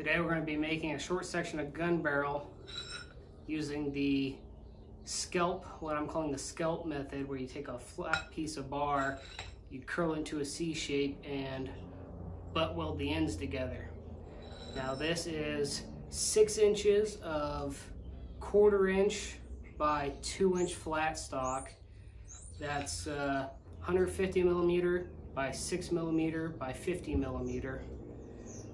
Today we're going to be making a short section of gun barrel using the skelp, what I'm calling the skelp method, where you take a flat piece of bar, you curl into a C shape and butt weld the ends together. Now this is six inches of quarter inch by two inch flat stock. That's uh, 150 millimeter by six millimeter by 50 millimeter.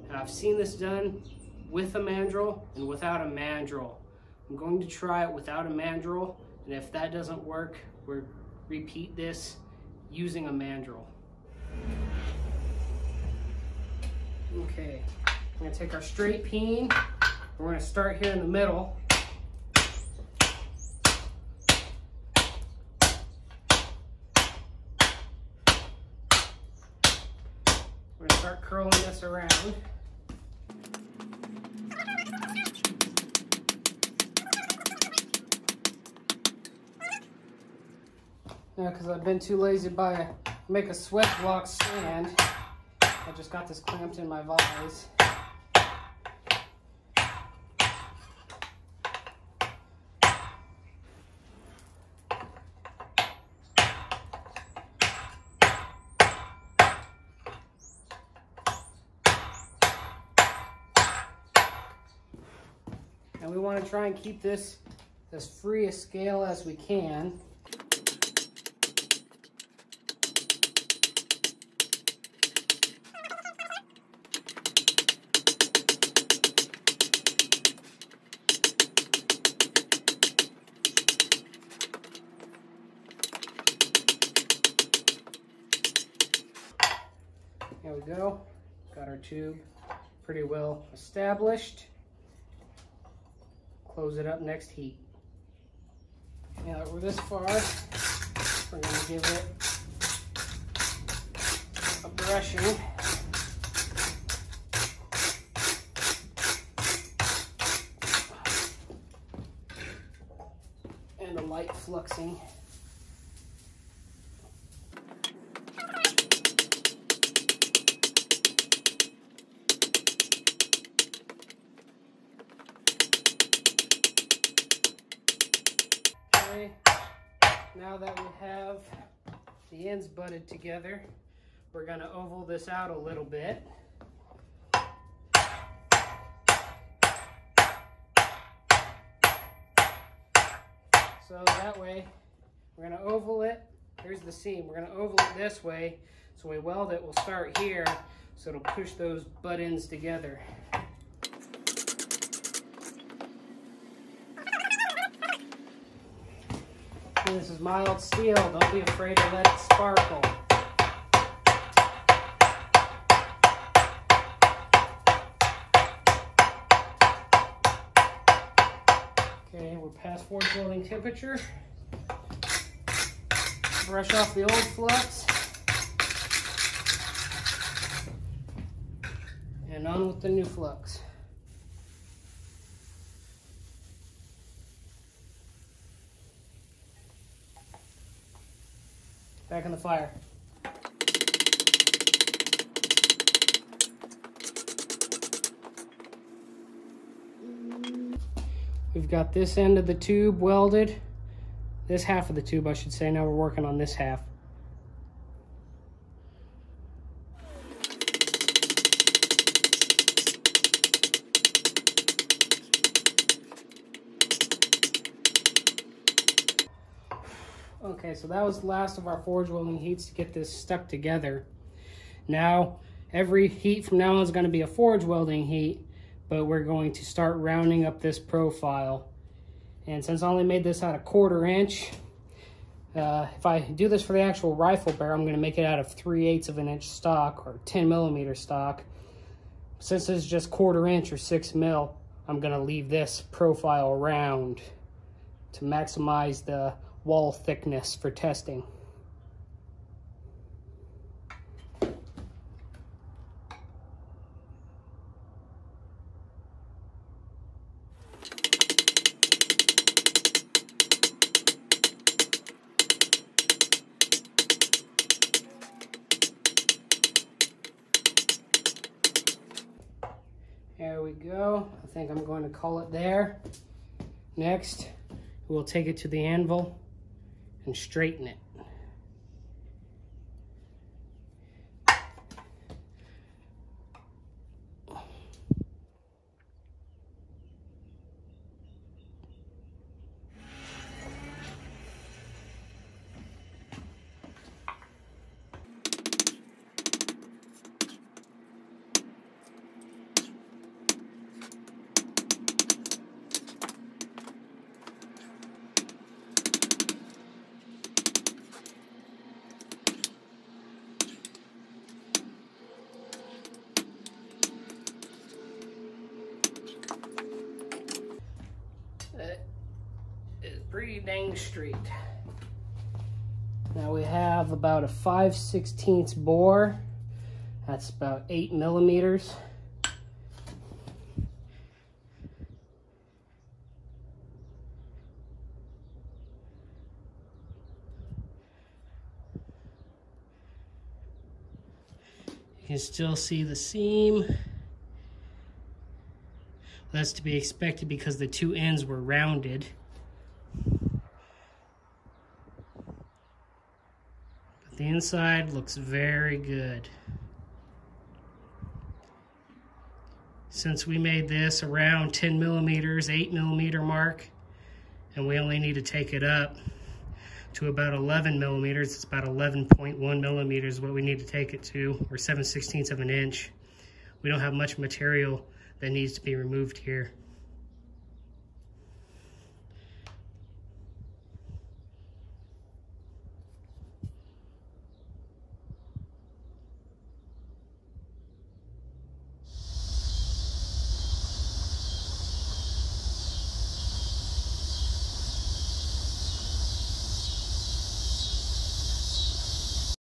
And I've seen this done with a mandrel and without a mandrel. I'm going to try it without a mandrel, and if that doesn't work, we'll repeat this using a mandrel. Okay, we're gonna take our straight peen. We're gonna start here in the middle. Start curling this around. Yeah, because I've been too lazy to buy a, make a swage block stand. I just got this clamped in my vise. And we want to try and keep this as free a scale as we can. There we go. Got our tube pretty well established. Close it up next heat. Now that we're this far, we're going to give it a brushing. And a light fluxing. Now that we have the ends butted together, we're gonna oval this out a little bit. So that way, we're gonna oval it. Here's the seam. We're gonna oval it this way. So we weld it, we'll start here, so it'll push those butt ends together. This is mild steel. Don't be afraid to let it sparkle. Okay, we're past forge welding temperature. Brush off the old flux. And on with the new flux. Back on the fire. We've got this end of the tube welded. This half of the tube, I should say. Now we're working on this half. Okay, so that was the last of our forge welding heats to get this stuck together. Now, every heat from now on is going to be a forge welding heat, but we're going to start rounding up this profile. And since I only made this out of quarter inch, uh, if I do this for the actual rifle barrel, I'm going to make it out of 3 eighths of an inch stock or 10 millimeter stock. Since this is just quarter inch or 6 mil, I'm going to leave this profile round to maximize the wall thickness for testing. There we go. I think I'm going to call it there. Next, we'll take it to the anvil and straighten it. Is pretty dang straight. Now we have about a 5 16 bore. That's about 8 millimeters. You can still see the seam. That's to be expected because the two ends were rounded. The inside looks very good. Since we made this around 10 millimeters, 8 millimeter mark, and we only need to take it up to about 11 millimeters, it's about 11.1 millimeters what we need to take it to, or 7 16ths of an inch. We don't have much material that needs to be removed here.